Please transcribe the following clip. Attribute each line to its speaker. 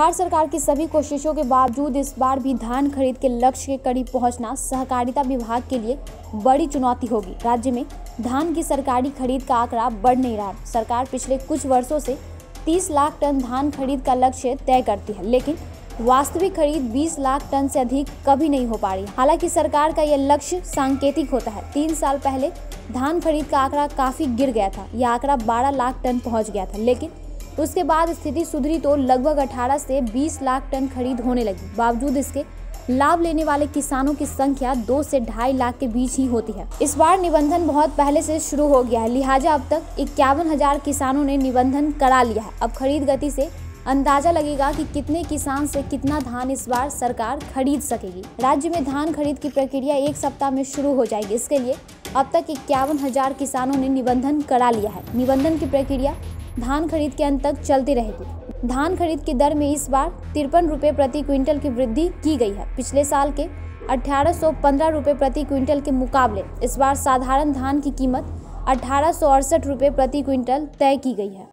Speaker 1: बिहार सरकार की सभी कोशिशों के बावजूद इस बार भी धान खरीद के लक्ष्य के करीब पहुँचना सहकारिता विभाग के लिए बड़ी चुनौती होगी। राज्य में धान की सरकारी खरीद का आंकड़ा बढ़ नहीं रहा। सरकार पिछले कुछ वर्षों से 30 लाख टन धान खरीद का लक्ष्य तय करती है, लेकिन वास्तविक खरीद 20 लाख टन से अधिक कभी नहीं हो पा रही। हालाँकि सरकार का यह लक्ष्य सांकेतिक होता है। तीन साल पहले धान खरीद का आंकड़ा काफ़ी गिर गया था। यह आंकड़ा 12 लाख टन पहुँच गया था, लेकिन उसके बाद स्थिति सुधरी तो लगभग 18 से 20 लाख टन खरीद होने लगी। बावजूद इसके लाभ लेने वाले किसानों की संख्या दो से ढाई लाख के बीच ही होती है। इस बार निबंधन बहुत पहले से शुरू हो गया है, लिहाजा अब तक इक्यावन हज़ार किसानों ने निबंधन करा लिया है। अब खरीद गति से अंदाज़ा लगेगा कि कितने किसान से कितना धान इस बार सरकार खरीद सकेगी। राज्य में धान खरीद की प्रक्रिया एक सप्ताह में शुरू हो जाएगी। इसके लिए अब तक इक्यावन हज़ार किसानों ने निबंधन करा लिया है। निबंधन की प्रक्रिया धान खरीद के अंत तक चलती रहेगी। धान खरीद की दर में इस बार तिरपन रुपये प्रति क्विंटल की वृद्धि की गई है। पिछले साल के अठारह सौ प्रति क्विंटल के मुकाबले इस बार साधारण धान की कीमत अठारह सौ अड़सठ रुपये प्रति क्विंटल तय की गई है।